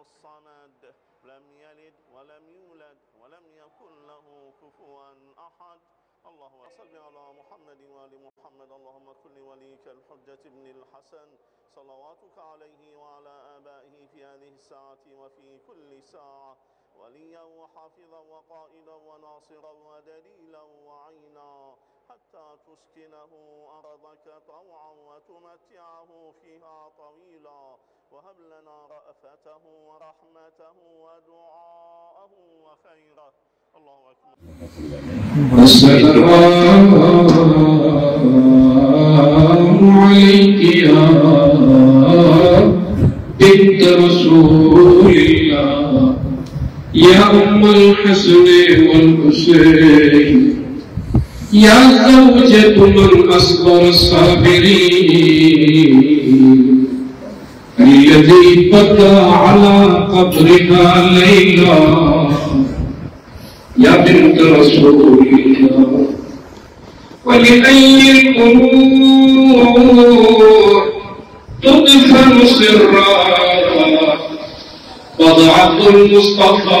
الصمد لم يلد ولم يولد ولم يكن له كفوا أحد. اللهم صل على محمد وآل محمد. اللهم كن لوليك الحجة ابن الحسن. صلواتك عليه وعلى آبائه في هذه الساعة وفي كل ساعة. وليا وحافظا وقائدا وناصرا ودليلا وعينا. حتى تسكنه أرضك طوعا وتمتعه فيها طويلا. وهب لنا رأفته ورحمته ودعاءه وخيره. الله أكبر. السلام عليك يا بنت رسول الله يا أم الحسن والحسين يا زوجة من أصبر الصابرين. الذي بكى على قبرها ليلا. يا بنت رسول الله ولأي الأمور تدفن سرا وضعة المصطفى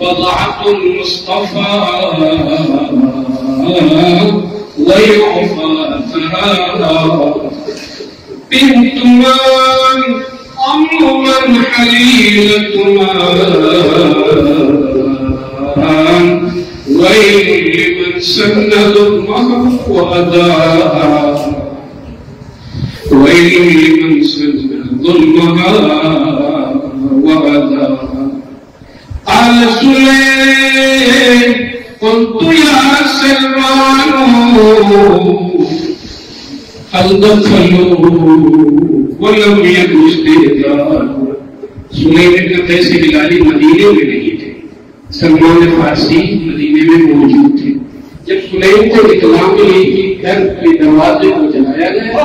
بضعة المصطفى ويعفى ثرى بنت من حليلة من ويل لمن سن ظلمها وأداها ويل لمن سن ظلمها وأداها قال سليم قلت يا سلمان هل دخلوا ولم يجوز دیدار قیس بلالی مدینے میں نہیں تھے۔ سلمان فارسی مدینے میں موجود تھے۔ جب سلیم کو اطلاع ملی کہ گھر کے دروازے کو جلایا گیا۔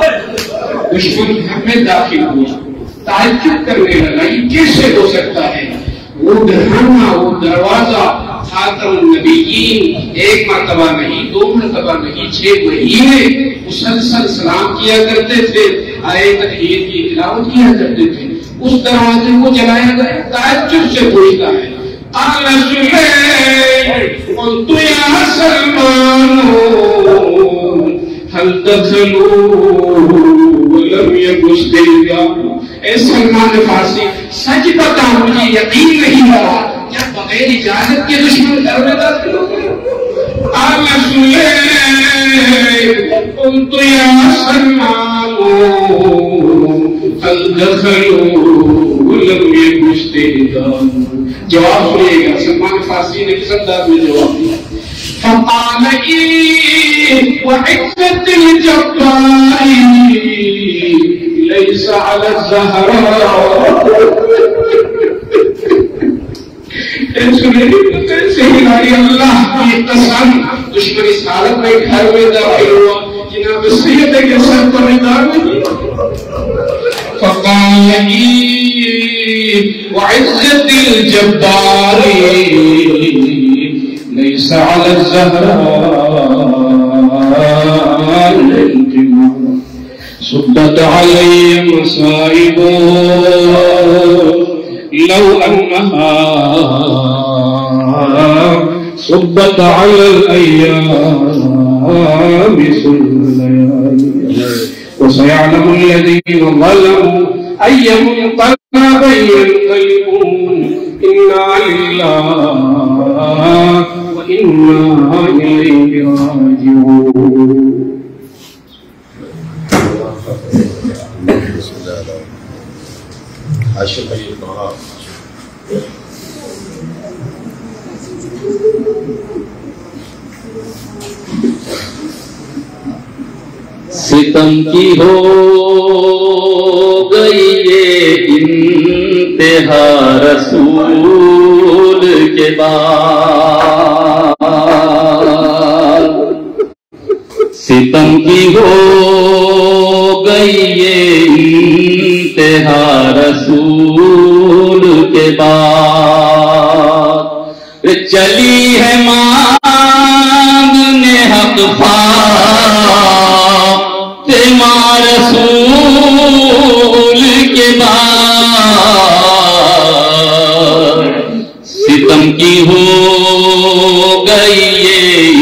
دشمن گھر میں داخل ہوا۔ تعجب کرنے لگا یہ کیسے ہو سکتا ہے؟ وہ گھرانا وہ دروازہ۔ خاتم النبیین، ایک مرتبہ نہیں، دو مرتبہ نہیں، چھ مہینے مسلسل سلام کیا کرتے تھے۔ آئے تحیر کی تلاوت کیا کرتے تھے اس دروازے کو جلایا گیا تعجب سے پوچھتا ہے سلمان هل اے سلمان فارسی، سچ بتا مجھے یقین نہیں ہوا کیا بغیر اجازت کے دشمن گھر میں داخل ہو گئے۔ قال سليم قلت جواب سنیے گا سلمان فارسی نے کس انداز میں جواب دیا؟ فقال إي وعزة الجبار ليس على الزهراء اللہ کی قسم دشمن اس حالت میں گھر میں داخل ہوا جناب سید کے سر پر ندار نہیں فقال إي وعزة الجبار ليس على الزهراء الانتماء صبت علي مصائب لو أنها صبت على الأيام الليالي وسيعلم الذين ظلموا أي منقلب ينقلبون. إنا لله وإنا إليه راجعون. عاشق ہے یہ ستم کی ہو گئی یہ انتہا رسول کے بعد۔ ستم کی ہو گئی یہ انتہا رسول کے بعد۔ چلی ہے مانگنے ستم کی ہو گئی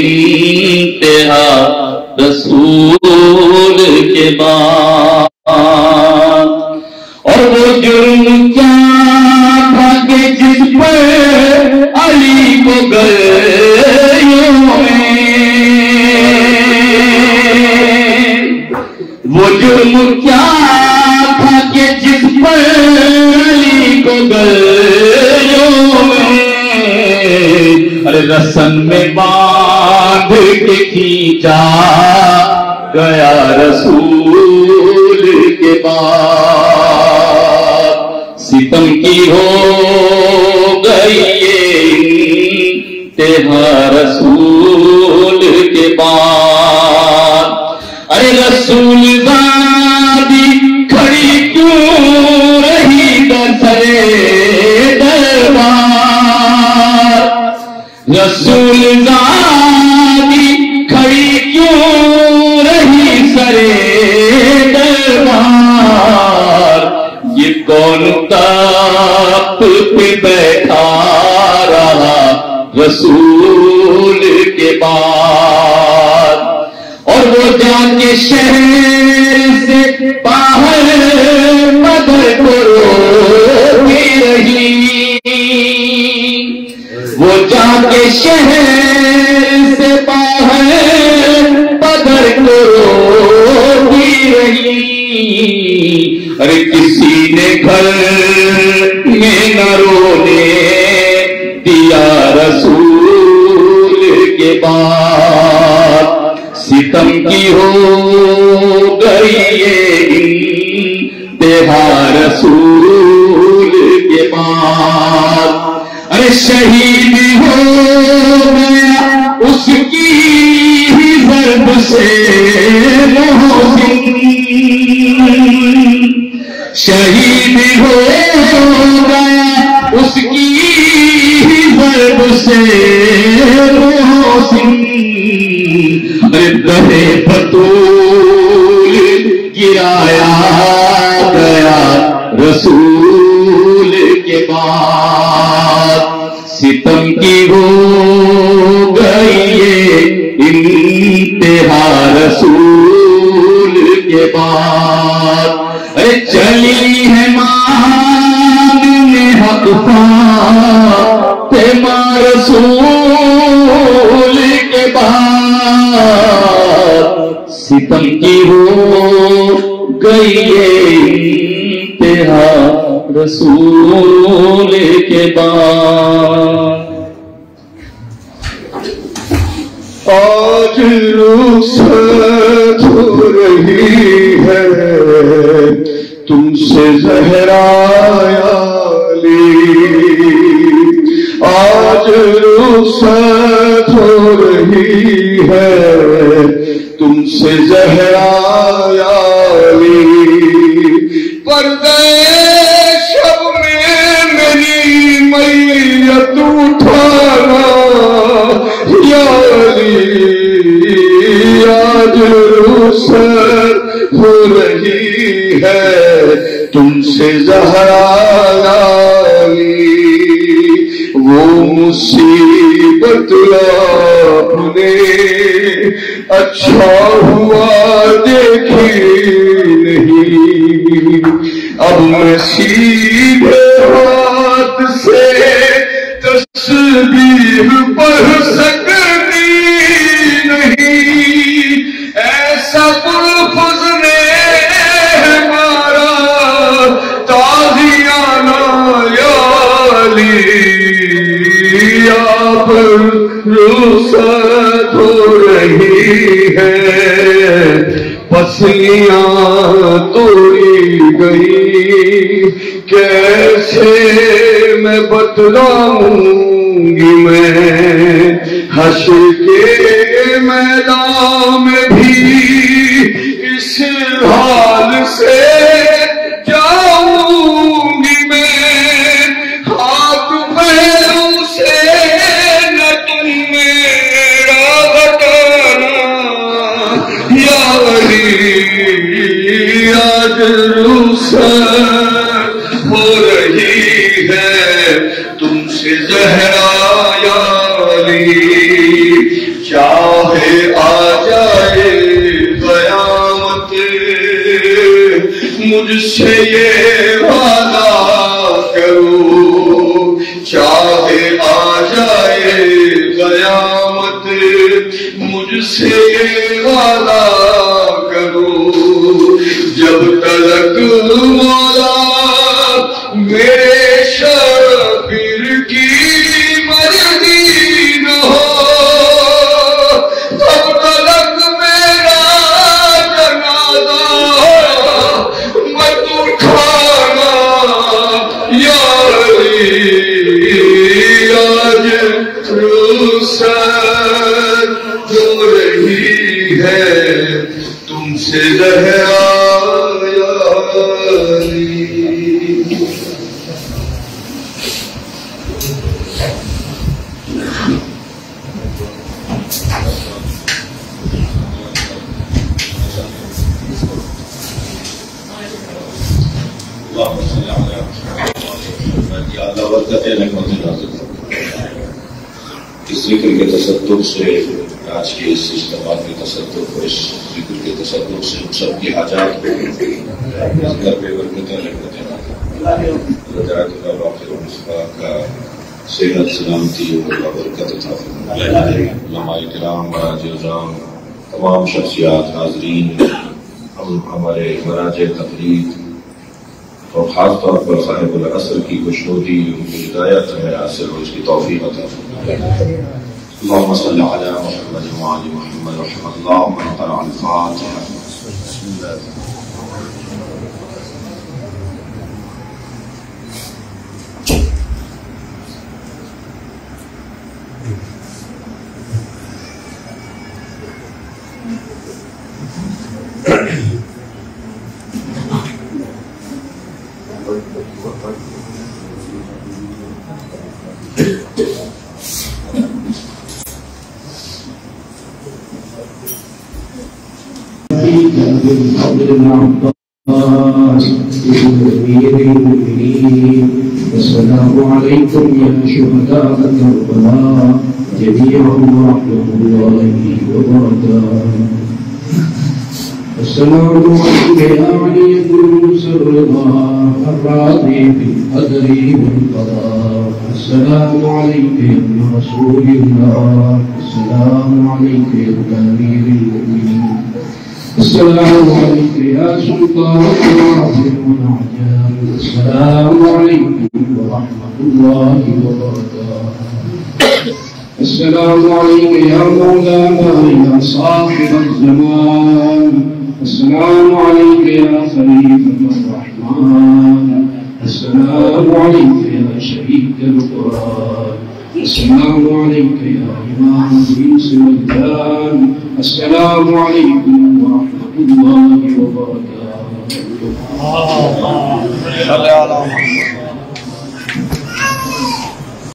انتہا۔ رسول کے بعد۔ اور وہ جرم کیا تھا کہ جس پر علی کو گئے۔ وہ جرم کیا جس پر علی کو گئے ارے رسن میں باندھ کے کھینچا گیا رسول کے بعد۔ ستم کی ہو گئی تیرا رسول کے بعد۔ ارے رسول زادی رسول زادی کھڑی کیوں رہی سرے دربار؟ یہ کون تخت پہ بیٹھا رہا رسول کے بعد اور وہ جا کے شہر کے شہید ہو گیا اس کی ہی ضرب سے شہید ہو گیا اس کی ہی ضرب سے محسن ارے دہے بطول گرایا گیا رسول۔ ستم کی ہو گئی انتہا رسول کے بعد۔ چلی ہے مان میں حق فاطمہ رسول کے بعد ستم کی ہو گئی انتہا رسول کے بعد۔ آج رخصت ہو رہی ہے۔ تم سے زہرایا آج رخصت ہو رہی ہے۔ تم سے زہرایا پردے شب رہی ہے تم سے زہرا وہ مصیبت آپ نے اچھا ہوا دیکھی نہیں۔ اب میں سیدھے ہاتھ سے تصویر پڑھ سکتی مچھلیاں توڑی گئی۔ کیسے میں بتلاؤں گی میں؟ حشر کے میدان علی آج ہو رہی ہے۔ تم سے زہرا یا چاہے آ جائے قیامت، مجھ سے یہ وعدہ کرو۔ چاہے آ جائے قیامت، مجھ سے یہ وعدہ جب تلک مولا میرے شبیر کی مرضی نہ ہو، تب تلک میرا جنازہ مت اٹھانا یا علی آج رخصت ہو رہی ہے تم سے زہرا یا علی اللهم صل على محمد یا اللہ برکت رحمت نازل اس ذکر کے تصدق سے، آج کے اس اجتماع کے تصدق اور اس ذکر کے تصدق سے ہم سب کی حاجات کو گھر پہ برکت رحمت نازل رجعت اللہ واقع مصباح کا صحت، سلامتی اور برکت عطا فرمائے۔ علماء کرام مراج اعظام تمام شخصیات حاضرین ہم، ہمارے مراج تقریر اور خاص طور پر صاحب العصر کی خوشنودی ان کی ہدایت ہے، حاصل اور اس کی توفیق عطا فرمائے۔ اللهم صل على محمد وعلى محمد رحمة الله ومن قرأ الفاتحة. بسم الله. السلام عليكم يا شهداء كربلاء جميعا ورحمة الله وبركاته السلام عليك يا علي الراضي بالقدر والقضاء السلام عليك يا رسول الله السلام عليك يا امير المؤمنين السلام عليك يا سلطان العظيم. والعجام السلام عليكم ورحمة الله وبركاته. السلام عليك يا مولانا يا صاحب الزمان. السلام عليك يا خليفة الرحمن. السلام عليك يا شهيد القرآن. السلام عليك يا إمام الإنس والجان السلام عليكم الله وبركاته. الله